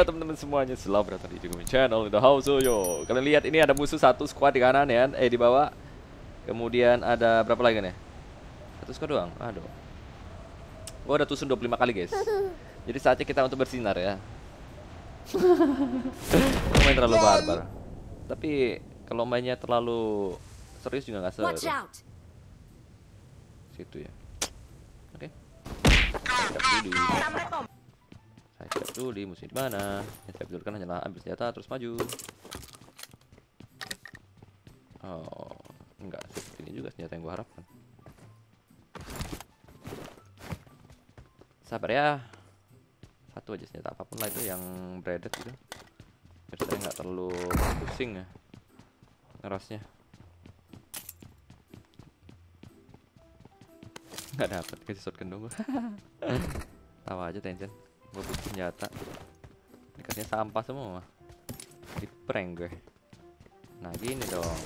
Halo teman-teman semuanya, selamat datang di Jugumi Channel The House Yo. Kalian lihat ini ada musuh satu squad di kanan ya, eh di bawah. Kemudian ada berapa lagi nih? Satu squad doang. Aduh. Gua udah tusun 25 kali, guys. Jadi saatnya kita untuk bersinar ya. main terlalu barbar. Tapi kalau mainnya terlalu serius juga nggak seru. Situ ya. Oke. Okay. Di musim mana. Yang saya betulkan hanyalah ambil senjata terus maju. Oh, enggak ini juga senjata yang gua harapkan. Sabar ya. Satu aja senjata apa pun lah itu yang breaded gitu. Biar saya nggak terlalu pusing ya ngerasnya. Nggak dapat kasih shotgun dong. Tawa aja tension gue butuh senjata. Dikasihnya sampah semua di prank gue. Nah gini dong.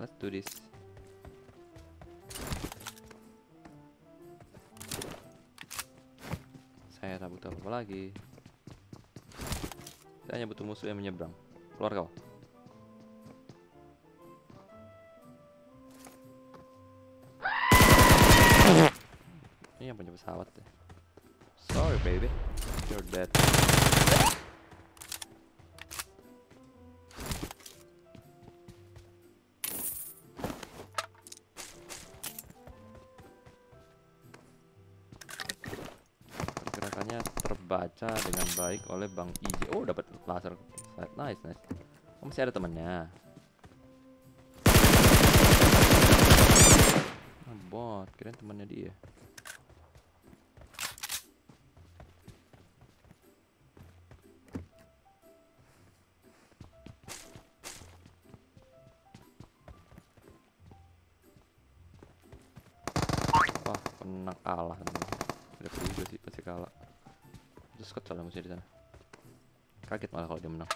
Let's do this. Saya tak butuh apa lagi. Saya hanya butuh musuh yang menyeberang. Keluar kau Ini yang punya pesawat deh. Sorry baby, you're dead. Gerakannya terbaca dengan baik oleh Bang IJ. Oh, dapat laser. Nice, nice. Oh, masih ada temannya. Oh, bot, kirain temannya dia. Menang kalah udah juga sih pasti kalah. Terus kecil musuh di sana. Kaget malah kalau dia menang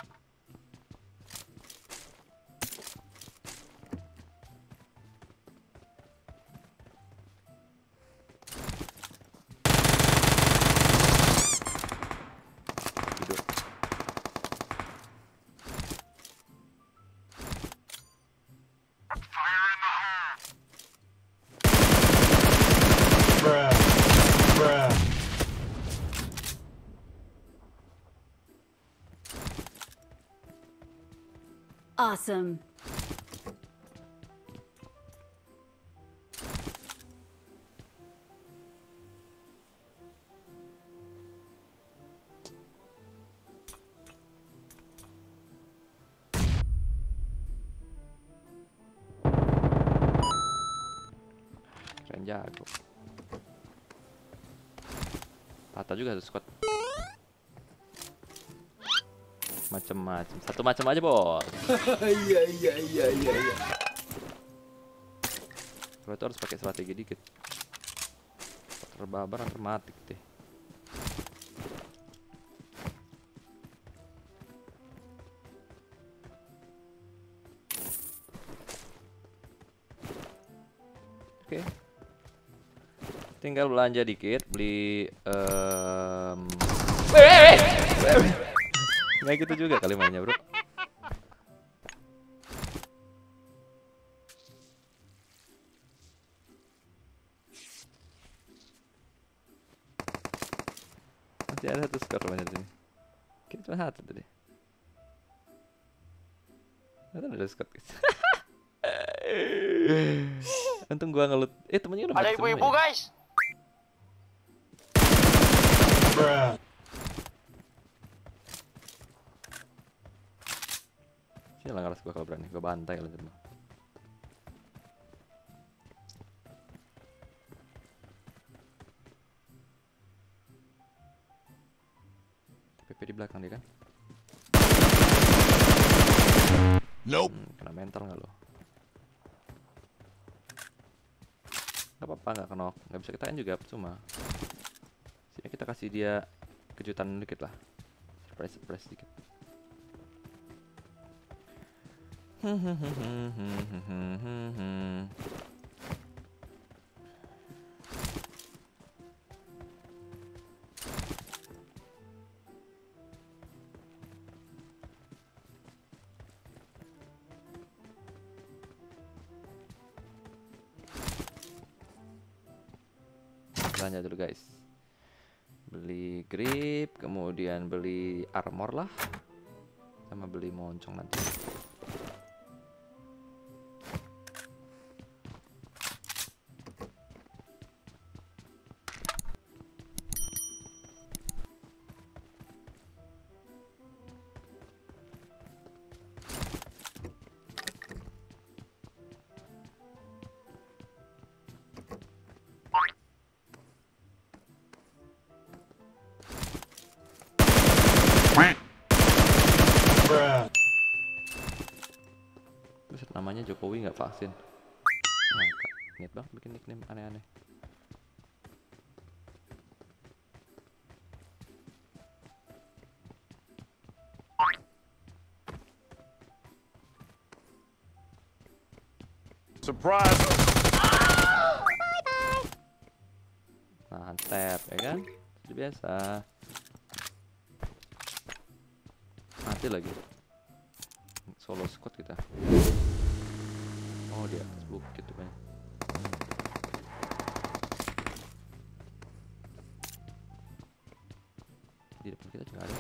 Awesome. Keren jago. Tata juga satu squad macem-macem. Satu macam aja bos. Iya iya iya iya iya. Gue tuh harus pakai strategi dikit. Terbabar termatik deh Oke. Okay. Tinggal belanja dikit, beli um... Nah gitu juga kali mainnya bro. Masih ada satu skor banyak sini. Kita cuma satu tadi. Ada ada skor. Untung gua ngelut. Eh temennya udah Ada ibu-ibu guys. Bruh Sini lah ngaras gua kalau berani, gua bantai kalian semua. PP di belakang dia kan? Nope. Hmm, kena mental nggak lo? Gak apa-apa nggak kena, nggak bisa kita juga cuma. Sini kita kasih dia kejutan dikit lah, surprise surprise dikit. belanja dulu guys. Beli grip kemudian beli armor lah sama beli moncong nanti. Buset, namanya Jokowi nggak vaksin Ngangka. Niat banget bikin nickname aneh-aneh Surprise! Mantap ya kan Seperti biasa Mati lagi. Solo squad kita. Oh di atas bukit rupanya. Di depan kita juga ada.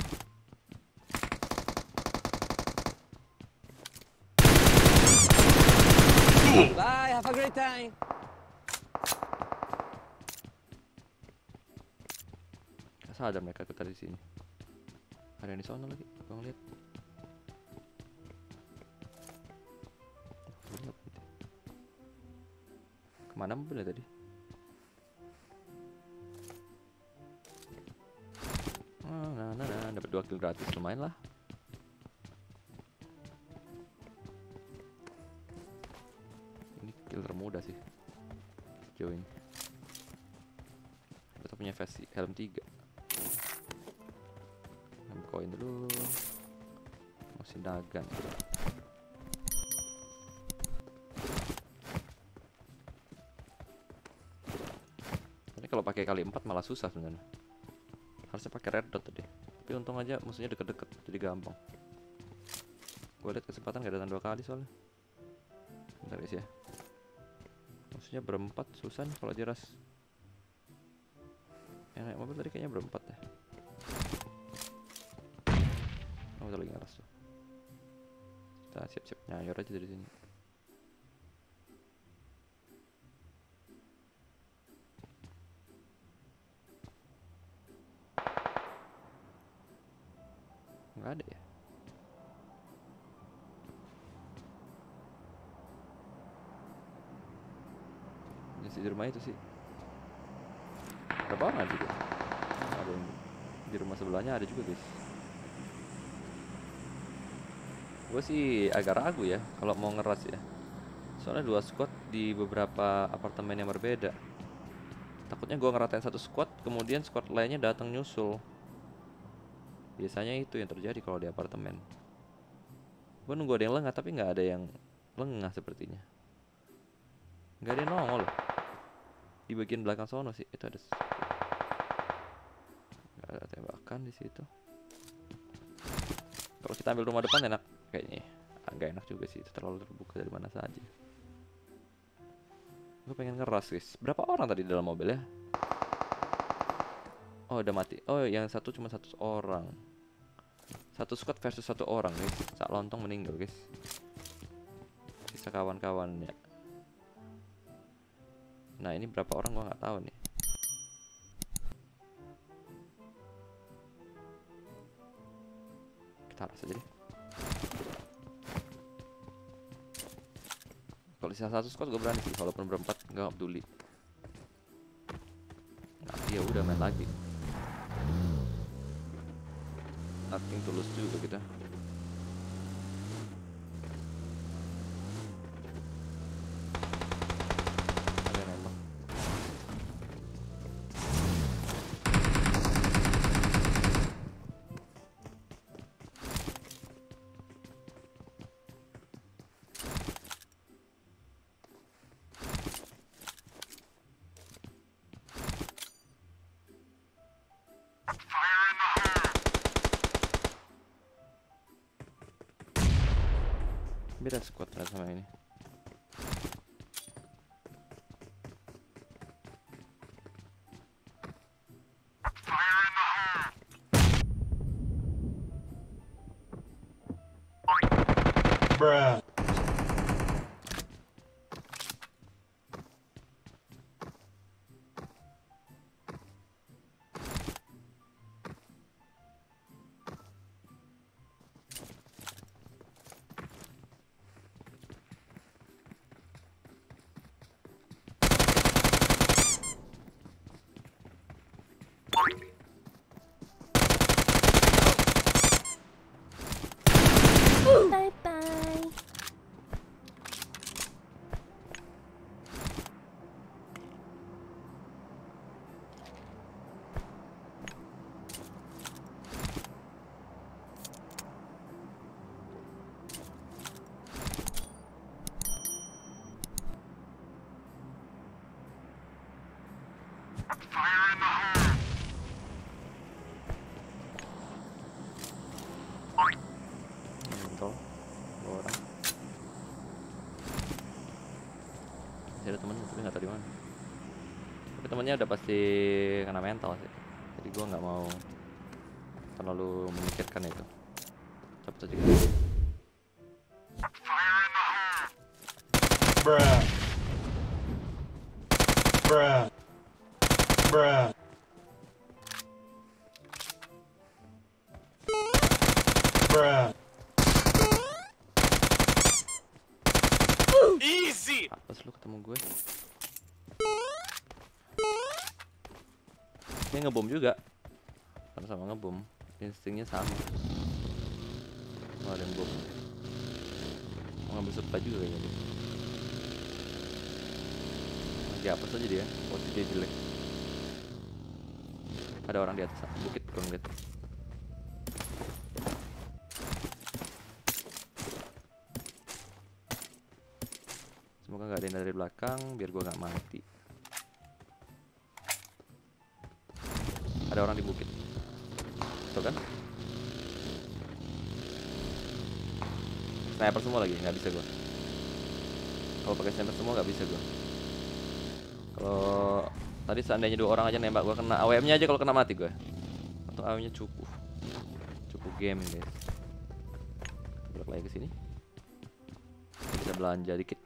Bye, have a great time. Gak sadar mereka kita di sini. Ada yang di sana lagi, itu? Ke mana mobilnya tadi? Oh, nah, nah, nah, dapat dua kill gratis lumayan lah. Ini kill termudah sih. Sejauh ini. Kita punya versi helm 3 Ambil koin dulu Masih dagang. Ini kalau pakai kali 4 malah susah sebenarnya. Harusnya pakai red dot tadi. Tapi untung aja musuhnya deket-deket Jadi gampang. Gue liat kesempatan gak datang dua kali soalnya. Bentar guys ya. Musuhnya berempat susah nih kalau diras yang naik mobil tadi kayaknya berempat ya. Oh udah lagi ngeras tuh kita siap-siap nyayor aja dari sini. Nggak ada ya? Ya sih di rumah itu sih. Berapa orang juga? Ada yang di rumah sebelahnya ada juga guys Gue sih agak ragu ya kalau mau ngeras ya. Soalnya dua squad di beberapa apartemen yang berbeda. Takutnya gue ngeratain satu squad kemudian squad lainnya datang nyusul. Biasanya itu yang terjadi kalau di apartemen. Gue nunggu ada yang lengah tapi nggak ada yang lengah sepertinya. Nggak ada yang nongol loh. Di bagian belakang sono sih itu ada nggak ada tembakan di situ. Kalau kita ambil rumah depan enak kayaknya agak enak juga sih terlalu terbuka dari mana saja. Gue pengen ngeras guys. Berapa orang tadi di dalam mobil ya? Oh udah mati. Oh yang satu cuma satu orang. Satu squad versus satu orang guys. Sak lontong meninggal guys. Sisa kawan-kawannya. Nah ini berapa orang gua nggak tahu nih. Kita harus aja deh. Kalau sisa satu squad gue berani sih, walaupun berempat nggak peduli. Nah, ya udah main lagi. Nothing tulus juga kita. Beda squad lah sama Temennya udah pasti kena mental sih. Jadi gua nggak mau terlalu memikirkan itu. Cepet aja gitu. Bruh. Bruh. Bruh. Bruh. Easy. Apa sih lu ketemu gue? Dia ngebom juga. Sama sama ngebom. Instingnya sama. Oh, yang bom. Mau ngambil supply juga kayaknya dia. Lagi apa saja dia? Posisi dia jelek. Ada orang di atas bukit gue ngeliat. Semoga nggak ada yang dari belakang biar gua nggak mati. Ada orang di bukit. Tuh kan? Sniper semua lagi, nggak bisa gua. Kalau pakai sniper semua nggak bisa gua. Kalau tadi seandainya dua orang aja nembak gua kena AWM-nya aja kalau kena mati gua. Atau AWM-nya cukup. Cukup game guys. Balik lagi ke sini. Kita belanja dikit.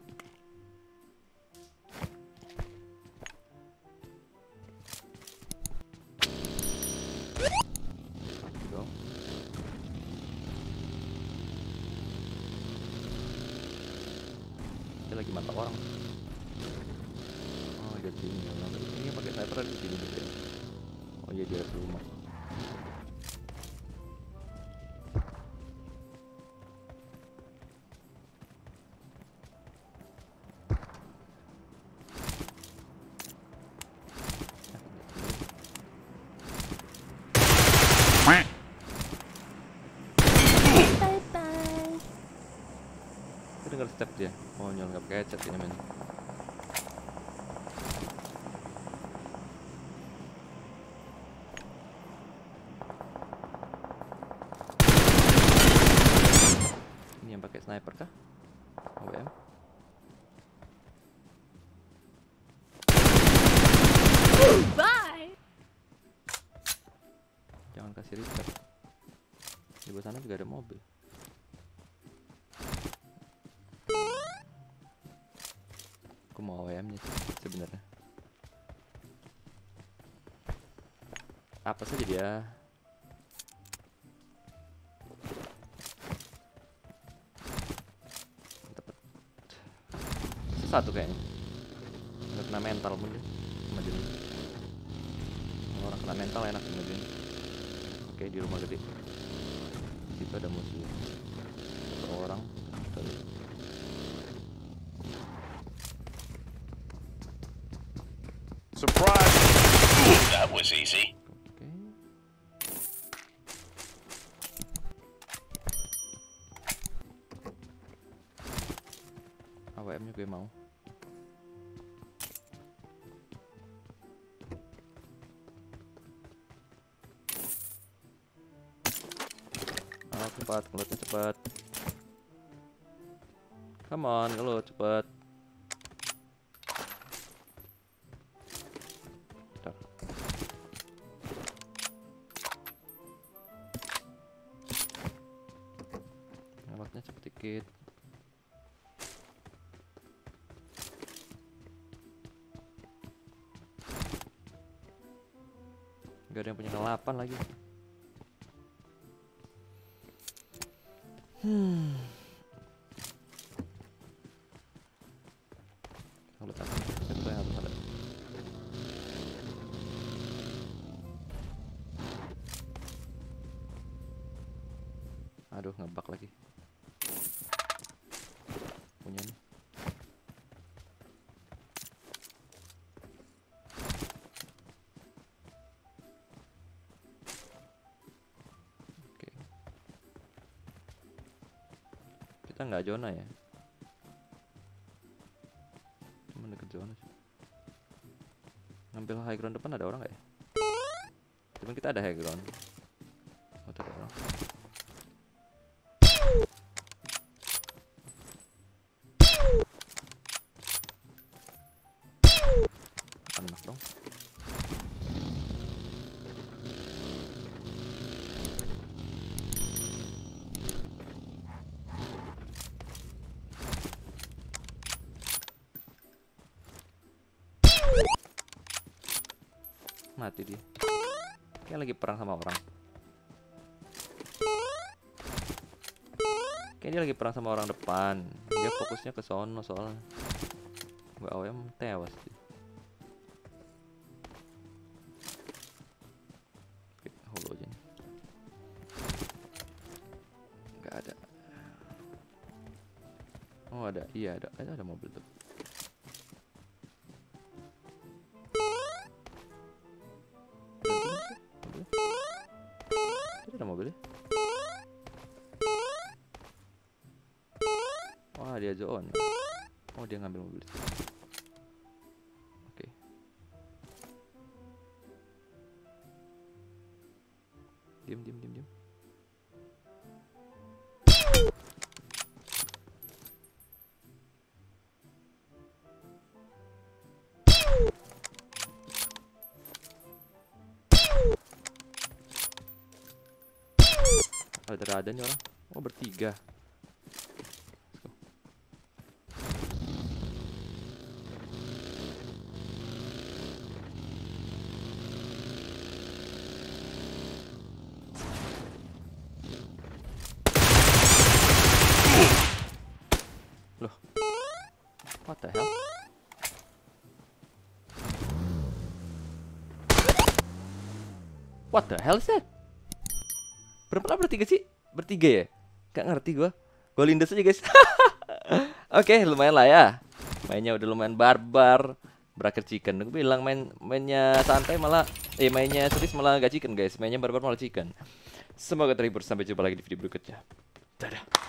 Headset ini men. Ini yang pakai sniper kah? AWM? Bye. Jangan kasih restart. Di sana juga ada mobil. Mau AWM-nya sih sebenarnya. Apa saja dia? Dapat satu kayaknya. Udah kena mental pun dia. Kalau orang kena mental enak dia. Oke di rumah gede. Di situ ada musuh. Satu orang. Satu. Surprise. That was easy. Oke. AWM-nya gue mau. Ah, cepat, ngelutnya cepat. Come on, ngelut cepat. sedikit Gak ada yang punya delapan lagi. Hmm. Kita nggak zona ya. Cuma deket zona sih. Ngambil high ground depan ada orang nggak ya? Cuman kita ada high ground. Oh, ada orang. Dong. Mati dia. Kayak lagi perang sama orang. Kayak dia lagi perang sama orang depan. Dia fokusnya ke sono soalnya. Gua AWM tewas. Nggak ada. Oh ada, iya ada, ada, ada mobil tuh. Zone. Oh dia ngambil mobil. Oke. Diam diam diam diam. Ada ada nih orang. Oh bertiga. Let's go. Loh. What the hell? What the hell is that? Berapa bertiga sih? Bertiga ya? Gak ngerti gua. Gua lindes aja guys. Oke, lumayan lah ya. Mainnya udah lumayan barbar. Berakhir chicken. Gue bilang main mainnya santai malah eh mainnya serius malah gak chicken guys. Mainnya barbar malah chicken. Semoga terhibur sampai jumpa lagi di video berikutnya. Dadah.